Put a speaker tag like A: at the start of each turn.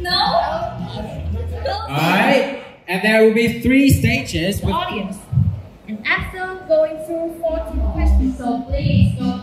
A: No.
B: Alright, and there will be three stages
A: The
B: with
A: audience. And after going through 40 questions, so please go